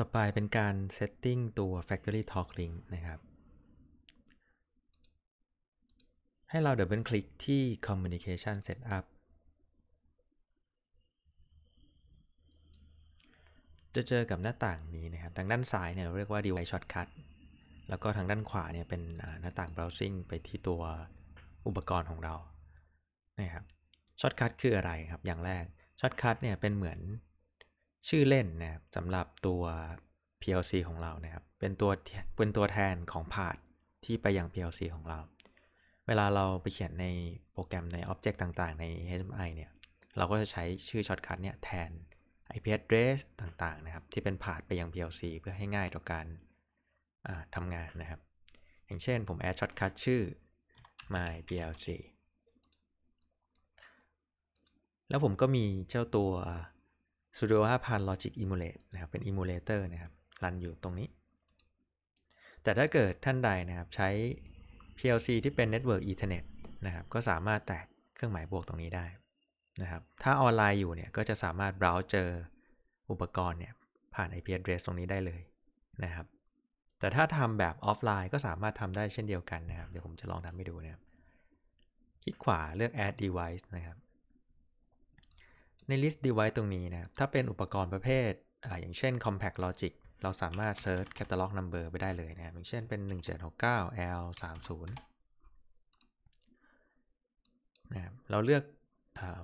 ต่อไปเป็นการ setting ตัว factory talk link นะครับ ให้เราดับเบิลคลิกที่ communication setup จะเจอกับหน้าต่างนี้นะครับ ทางด้านซ้ายเนี่ยเราเรียกว่า device shortcut แล้วก็ทางด้านขวาเนี่ยเป็นหน้าต่าง browsing ไปที่ตัวอุปกรณ์ของเรา นะครับ shortcut คืออะไรครับ อย่างแรก shortcut เนี่ยเป็นเหมือน ชื่อเล่นนะครับสำหรับตัว PLC ของเรานะครับ เป็นตัวเป็นตัวแทนของ path ที่ไปยัง PLC ของเรา เวลาเราไปเขียนในโปรแกรมใน Object ต่างๆ ใน HMI เนี่ย เราก็จะใช้ชื่อ shortcut เนี่ยแทน IP address ต่างๆ นะครับ ที่เป็น path ไปยัง PLC เพื่อให้ง่ายต่อการทำงานนะครับ อย่างเช่นผม add shortcut ชื่อ my PLC แล้วผมก็มีเจ้าตัว Studio 5000 Logic Emulate นะครับ เป็น emulator นะครับ รันอยู่ตรงนี้ แต่ถ้าเกิดท่านใดนะครับ ใช้ PLC ที่เป็น Network Ethernet นะครับ ก็สามารถแตกเครื่องหมายบวกตรงนี้ได้นะครับ ถ้าออนไลน์อยู่เนี่ย ก็จะสามารถ browse เจออุปกรณ์เนี่ย ผ่าน IP address ตรงนี้ได้เลยนะครับ แต่ถ้าทำแบบออฟไลน์ก็สามารถทำได้เช่นเดียวกันนะครับ เดี๋ยวผมจะลองทำให้ดูนะครับ คลิกขวาเลือก add device นะครับ ใน list device ตรงนี้นะถ้าเป็นอุปกรณ์ประเภทออย่างเช่น compact logic เราสามารถ search catalog number ไปได้เลยนะครับ อย่างเช่นเป็น 1769 L30 นะครับ เราเลือก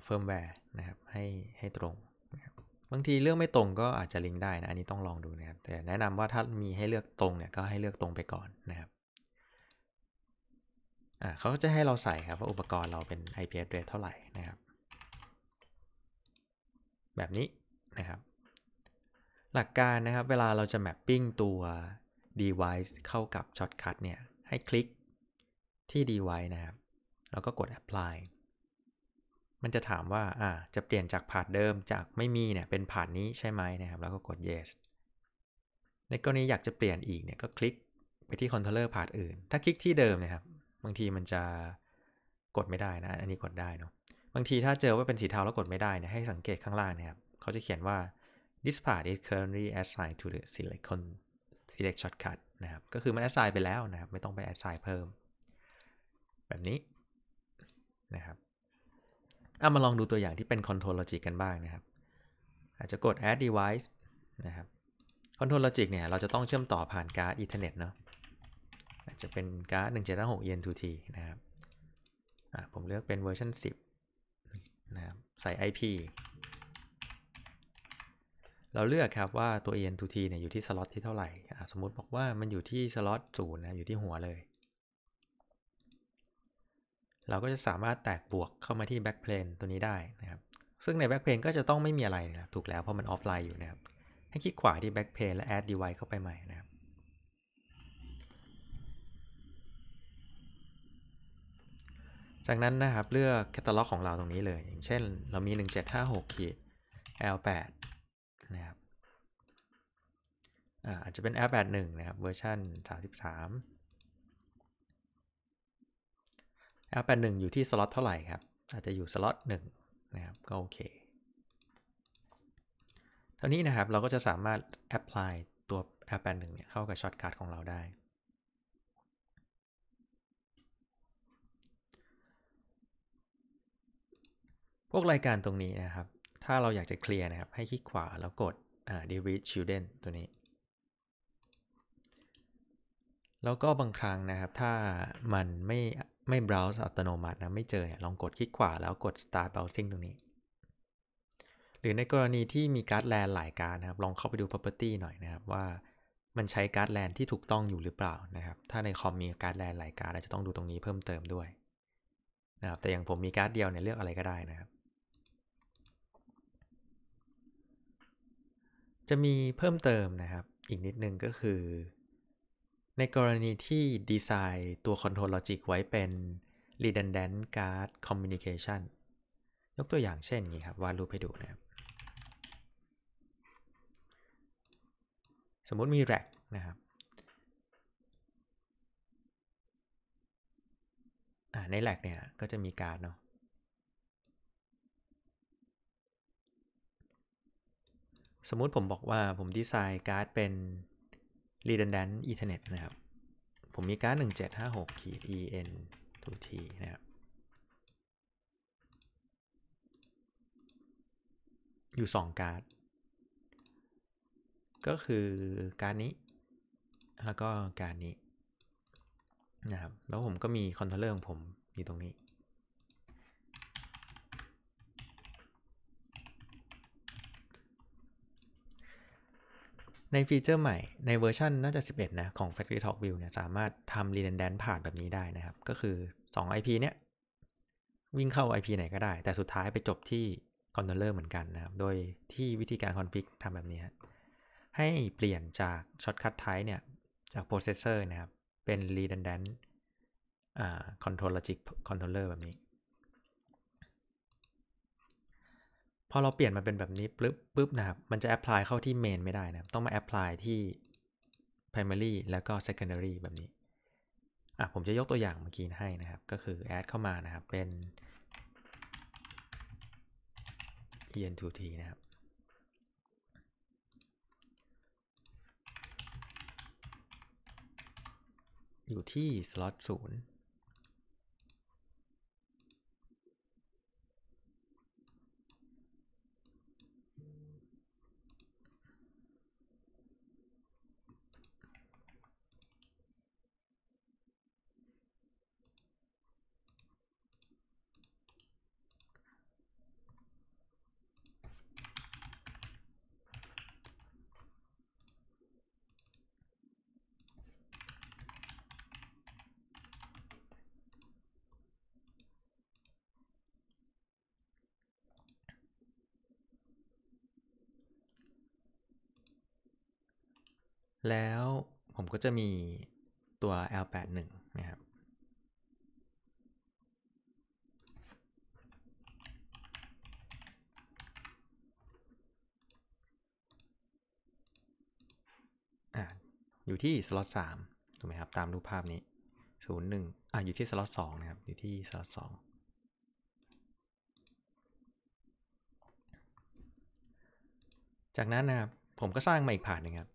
firmware นะครับให้ให้ตรงนะครับบางทีเลือกไม่ตรงก็อาจจะลิงก์ได้นะ อันนี้ต้องลองดูนะครับ แต่แนะนำว่าถ้ามีให้เลือกตรงเนี่ยก็ให้เลือกตรงไปก่อนนะครับเขาก็จะให้เราใส่ครับว่าอุปกรณ์เราเป็น IP address เท่าไหร่นะครับ แบบนี้นะครับ หลักการนะครับเวลาเราจะแมปปิ้งตัว device เข้ากับ shortcut เนี่ย ให้คลิกที่ device นะครับ แล้วก็กด apply มันจะถามว่าอ่าจะเปลี่ยนจาก path เดิมจากไม่มีเนี่ยเป็น path นี้ใช่ไหมนะครับ แล้วก็กด yes ในกรณีอยากจะเปลี่ยนอีกเนี่ยก็คลิกไปที่ controller path อื่น ถ้าคลิกที่เดิมนะครับ บางทีมันจะกดไม่ได้นะ อันนี้กดได้เนาะ บางทีถ้าเจอว่าเป็นสีเทาแล้วกดไม่ได้เนี่ยให้สังเกตข้างล่างนะครับ เขาจะเขียนว่า this path is currently assigned to the select selected shortcut นะครับ ก็คือมัน assign ไปแล้วนะครับ ไม่ต้องไป assign เพิ่ม แบบนี้นะครับเอามาลองดูตัวอย่างที่เป็น control logic กันบ้างนะครับ อาจจะกด add device นะครับ ControlLogix เนี่ย เราจะต้องเชื่อมต่อผ่านการ์ด ethernet เนาะอาจจะเป็นการ์ด 1756 EN2T นะครับผมเลือกเป็นเวอร์ชัน10 นะครับใส่ IP เราเลือกครับว่าตัว EN2T เนี่ยอยู่ที่สล็อตที่เท่าไหร่สมมุติบอกว่ามันอยู่ที่สล็อตศูนย์นะอยู่ที่หัวเลย เราก็จะสามารถแตกบวกเข้ามาที่ backplane ตัวนี้ได้นะครับ ซึ่งใน backplane ก็จะต้องไม่มีอะไรนะถูกแล้วเพราะมันออฟไลน์อยู่นะครับ ให้คลิกขวาที่ backplane และ add device เข้าไปใหม่นะครับ จากนั้นนะครับเลือกแคตตาล็อกของเราตรงนี้เลย อย่างเช่น เรามี 1756ขีด L8 นะครับอาจจะเป็น L81 นะครับเวอร์ชัน33 L81 อยู่ที่สล็อตเท่าไหร่ครับ อาจจะอยู่สล็อต1นะครับก็โอเค เท่านี้นะครับเราก็จะสามารถ apply ตัว L81 เนี่ยเข้ากับช็อตการ์ดของเราได้ พวกรายการตรงนี้นะครับ ถ้าเราอยากจะเคลียร์นะครับ ให้คลิกขวาแล้วกด delete children ตัวนี้ แล้วก็บางครั้งนะครับ ถ้ามันไม่ไม่ browse อัตโนมัตินะไม่เจอเนี่ยลองกดคลิกขวาแล้วกด start browsing ตรงนี้ หรือในกรณีที่มีการ์ดแลนหลายการ์ดนะครับ ลองเข้าไปดู property หน่อยนะครับว่ามันใช้การ์ดแลนที่ถูกต้องอยู่หรือเปล่านะครับ ถ้าในคอมมีการ์ดแลนหลายการ์ดอาจจะต้องดูตรงนี้เพิ่มเติมด้วยนะครับ แต่อย่างผมมีการ์ดเดียวเนี่ยเลือกอะไรก็ได้นะครับ จะมีเพิ่มเติมนะครับ อีกนิดนึงก็คือ ในกรณีที่ดีไซน์ตัว Control Logic ไว้เป็น Redundant Card Communication ยกตัวอย่างเช่นนี้ครับ วาดรูปให้ดูนะครับ สมมติมี rack นะครับใน rack เนี่ยก็จะมีการ์ดเนาะ สมมุติผมบอกว่าผมดีไซน์การ์ดเป็น redundant ethernet นะครับ ผมมีการ์ด 1756ขีด EN2T นะครับ อยู่ 2 การ์ด ก็คือการ์ดนี้ แล้วก็การ์ดนี้นะครับ แล้วผมก็มี controller ของผมอยู่ตรงนี้ ในฟีเจอร์ใหม่ในเวอร์ชันน่าจะ 11 นะ ของ FactoryTalk View เนี่ยสามารถทำ redundant ผ่านแบบนี้ได้นะครับ ก็คือ 2 IP เนี้ยวิ่งเข้า IP ไหนก็ได้ แต่สุดท้ายไปจบที่ controller เหมือนกันนะครับ โดยที่วิธีการ config ทำแบบนี้ ให้เปลี่ยนจากช็อตคั t ไท e เนี่ย จาก processor นะครับ เป็น redundant อ่า ControlLogix controller แบบนี้ พอเราเปลี่ยนมันเป็นแบบนี้ปึ๊บปึ๊บนะครับมันจะ apply เข้าที่ main ไม่ได้นะต้องมา apply ที่ primary แล้วก็ secondary แบบนี้อะผมจะยกตัวอย่างเมื่อกี้ให้นะครับ ก็คือ add เข้ามานะครับ เป็น en2t นะครับ อยู่ที่ slot 0 แล้วผมก็จะมีตัว L81 นะครับ อยู่ที่สล็อต3ถูกไหมครับ ตามรูปภาพนี้ 0 1อ่าอยู่ที่สล็อต2นะครับ อยู่ที่สล็อต2จากนั้นนะครับผมก็สร้างมาอีกผ่านนึงครับ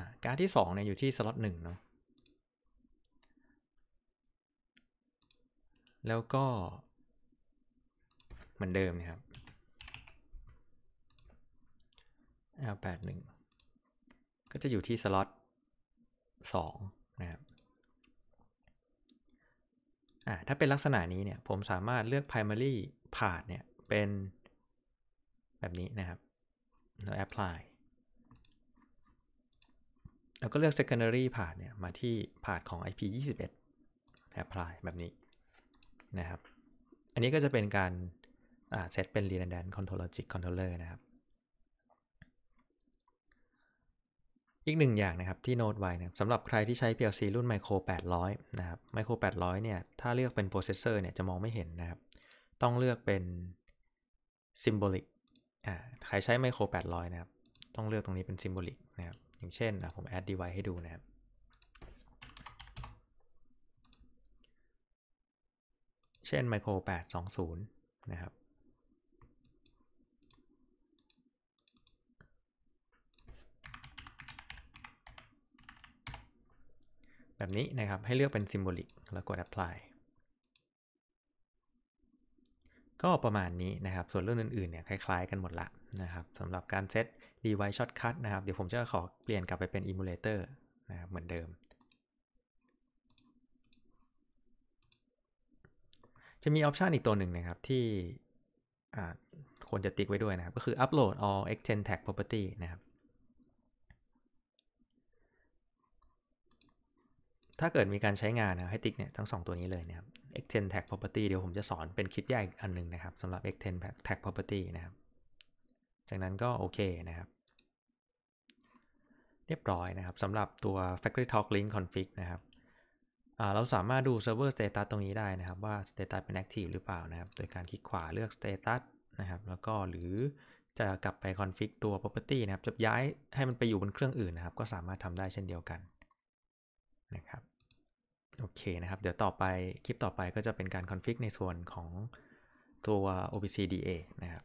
อ่าการ์ดที่2เนี่ยอยู่ที่สล็อตหนึ่งเนาะแล้วก็ เหมือนเดิมนะครับ L81 ก็จะอยู่ที่สล็อต2นะครับอ่าถ้าเป็นลักษณะนี้เนี่ย ผมสามารถเลือก primary path เนี่ย เป็นแบบนี้นะครับแล้ว apply แล้วก็เลือก secondary path เนี่ยมาที่ path ของ IP 21 apply แบบนี้นะครับ อันนี้ก็จะเป็นการเซตเป็น redundant control logic controller นะครับ อีกหนึ่งอย่างนะครับที่โน้ตไว้นะครับสำหรับใครที่ใช้ PLC รุ่น Micro 800 นะครับ Micro 800 เนี่ย ถ้าเลือกเป็น processor เนี่ยจะมองไม่เห็นนะครับ ต้องเลือกเป็น symbolic อ่า ใครใช้ Micro 800 นะครับ ต้องเลือกตรงนี้เป็น symbolic นะครับ อย่างเช่นผม add device ให้ดูนะครับ เช่น Micro 820 นะครับ แบบนี้นะครับให้เลือกเป็น symbolic แล้วกด apply ก็ประมาณนี้นะครับ ส่วนเรื่องอื่นๆเนี่ยคล้ายๆกันหมดละ นะครับสำหรับการเซต device shortcut นะครับ เดี๋ยวผมจะขอเปลี่ยนกลับไปเป็น emulator นะครับเหมือนเดิม จะมีออปชันอีกตัวหนึ่งนะครับที่ควรจะติ๊กไว้ด้วยนะครับ ก็คือ upload all extend tag property นะครับถ้าเกิดมีการใช้งานนะให้ติ๊กเนี่ยทั้ง 2 ตัวนี้เลยนะครับ extend tag property เดี๋ยวผมจะสอนเป็นคลิปแยกอันหนึ่งนะครับสำหรับ extend tag property นะครับ จากนั้นก็โอเคนะครับ เรียบร้อยนะครับสำหรับตัว factory talk link config นะครับเราสามารถดู server status ตรงนี้ได้นะครับ ว่า status เป็น active หรือเปล่านะครับ โดยการคลิกขวาเลือก status นะครับ แล้วก็หรือจะกลับไปคอนฟิกตัว property นะครับ จะย้ายให้มันไปอยู่บนเครื่องอื่นนะครับ ก็สามารถทำได้เช่นเดียวกันนะครับโอเคนะครับ เดี๋ยวต่อไปคลิปต่อไปก็จะเป็นการ config ในส่วนของตัว OPC DA นะครับ